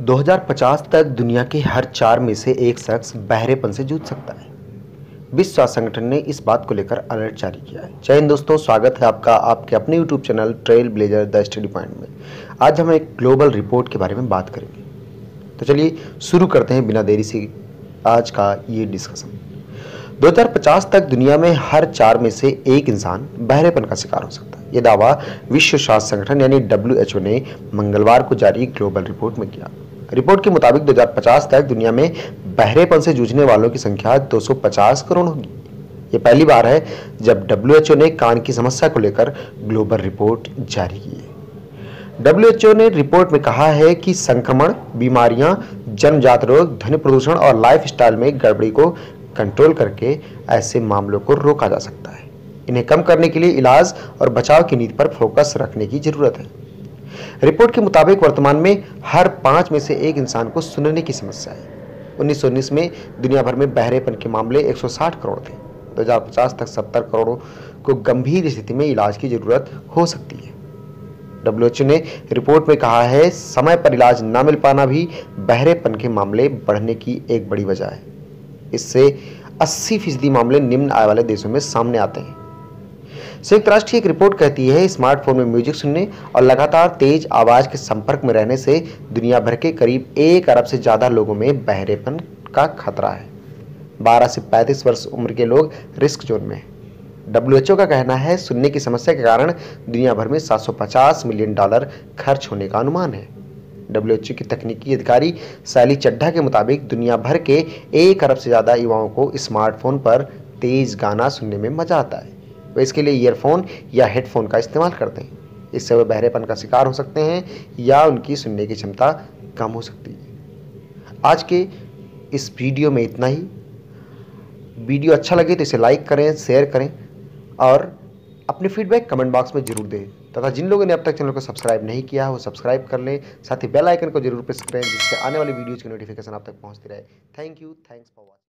2050 तक दुनिया के हर चार में से एक शख्स बहरेपन से जूझ सकता है। विश्व स्वास्थ्य संगठन ने इस बात को लेकर अलर्ट जारी किया है। जय हिंद दोस्तों, स्वागत है आपका आपके अपने YouTube channel trailblazer the study point में। आज हम एक ग्लोबल रिपोर्ट के बारे में बात करेंगे। तो चलिए शुरू करते हैं बिना देरी से आज का ये डिस्कशन 2050 तक दुनिया में हर चार में से एक इंसान बहरेपन का शिकार हो सकता है। ये दावा विश्व स्वास्थ्य संगठन, यानी डब्ल्यू ने मंगलवार को जारी ग्लोबल रिपोर्ट में किया। रिपोर्ट के मुताबिक 2050 तक दुनिया में बहरेपन से जूझने वालों की संख्या 250 करोड़ होगी। ये पहली बार है जब डब्ल्यू ने कान की समस्या को लेकर ग्लोबल रिपोर्ट जारी की। है डब्ल्यू ने रिपोर्ट में कहा है कि संक्रमण, बीमारियाँ जन्मजात रोग, ध्वनि प्रदूषण और लाइफ स्टाइल में गड़बड़ी को कंट्रोल करके ऐसे मामलों को रोका जा सकता है। इन्हें कम करने के लिए इलाज और बचाव की नीति पर फोकस रखने की ज़रूरत है। रिपोर्ट के मुताबिक वर्तमान में हर पाँच में से एक इंसान को सुनने की समस्या है। उन्नीस सौ उन्नीस में दुनिया भर में बहरेपन के मामले 160 करोड़ थे। 2050 तक 70 करोड़ को गंभीर स्थिति में इलाज की ज़रूरत हो सकती है। डब्ल्यूएचओ ने रिपोर्ट में कहा है, समय पर इलाज न मिल पाना भी बहरेपन के मामले बढ़ने की एक बड़ी वजह है। इससे 80 फ़ीसदी मामले निम्न आय वाले देशों में सामने आते हैं। संयुक्त राष्ट्र की एक रिपोर्ट कहती है, स्मार्टफ़ोन में म्यूज़िक सुनने और लगातार तेज आवाज़ के संपर्क में रहने से दुनिया भर के करीब एक अरब से ज़्यादा लोगों में बहरेपन का खतरा है। 12 से 35 वर्ष उम्र के लोग रिस्क जोन में हैं। डब्ल्यूएचओ का कहना है, सुनने की समस्या के कारण दुनिया भर में 750 मिलियन डॉलर खर्च होने का अनुमान है। डब्ल्यूएचओ की तकनीकी अधिकारी सैली चड्ढा के मुताबिक दुनिया भर के एक अरब से ज़्यादा युवाओं को स्मार्टफ़ोन पर तेज गाना सुनने में मज़ा आता है। वे इसके लिए ईयरफोन या हेडफोन का इस्तेमाल करते हैं। इससे वे बहरेपन का शिकार हो सकते हैं या उनकी सुनने की क्षमता कम हो सकती है। आज के इस वीडियो में इतना ही। वीडियो अच्छा लगे तो इसे लाइक करें शेयर करें और अपने फीडबैक कमेंट बॉक्स में ज़रूर दें तथा जिन लोगों ने अब तक चैनल को सब्सक्राइब नहीं किया है वो सब्सक्राइब कर लें। साथ ही बेल आइकन को ज़रूर प्रेस करें जिससे आने वाली वीडियोज़ की नोटिफिकेशन आप तक पहुँचती रहे। Thank you thanks for watching